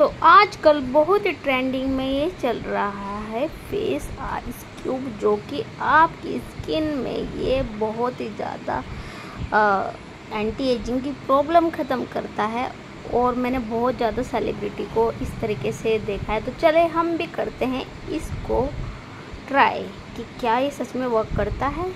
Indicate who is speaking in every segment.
Speaker 1: तो आजकल बहुत ही ट्रेंडिंग में ये चल रहा है फेस आइस क्यूब जो कि आपकी स्किन में ये बहुत ही ज़्यादा एंटी एजिंग की प्रॉब्लम ख़त्म करता है। और मैंने बहुत ज़्यादा सेलिब्रिटी को इस तरीके से देखा है। तो चले हम भी करते हैं इसको ट्राई कि क्या ये सच में वर्क करता है।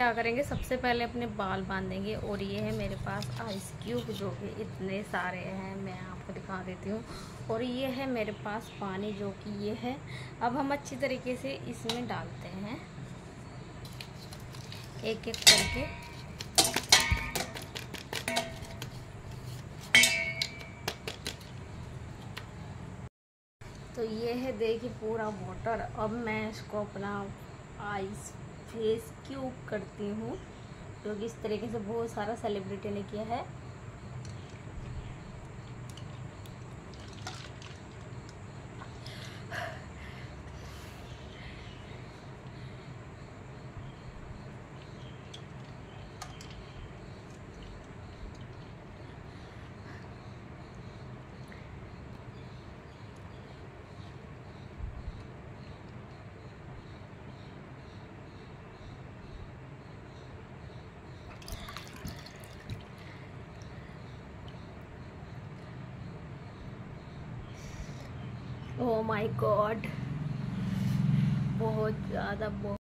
Speaker 1: क्या करेंगे? सबसे पहले अपने बाल बांधेंगे और ये है मेरे पास आइस क्यूब जो कि इतने सारे हैं, मैं आपको दिखा देती हूँ। और ये है मेरे पास पानी जो कि ये है। अब हम अच्छी तरीके से इसमें डालते हैं। एक एक करके। तो ये है, देखिए, पूरा वाटर अब मैं इसको अपना आइस फेस क्यूब करती हूँ? जो कि इस तरीके से बहुत सारा सेलिब्रिटी ने किया है। ओ माय गॉड बहुत ज़्यादा बहुत